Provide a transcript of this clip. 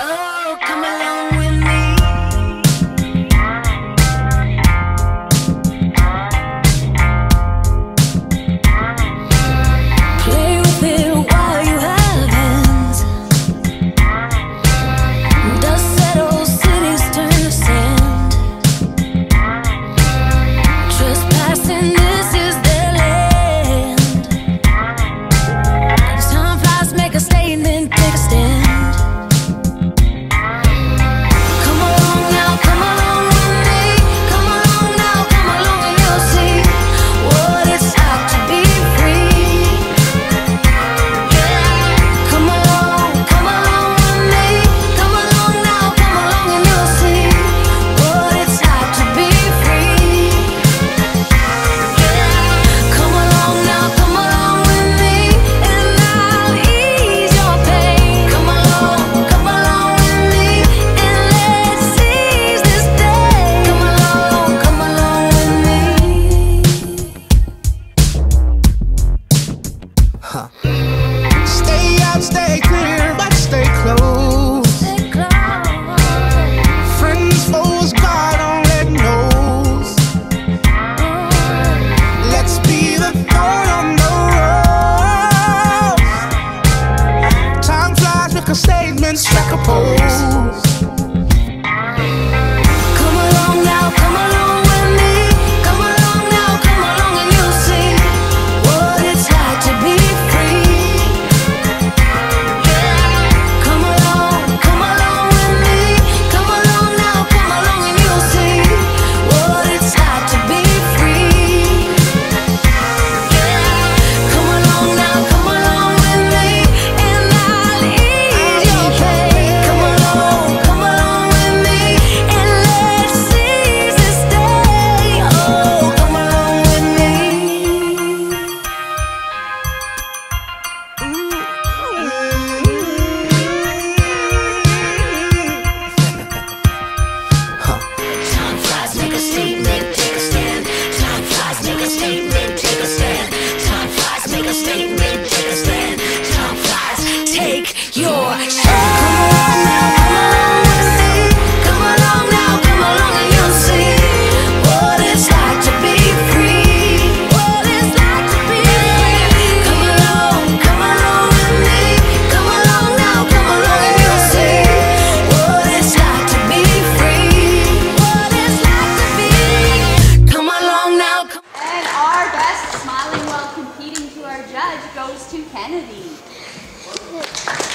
Oh, come along statement, strike a pose. mistake Whoa.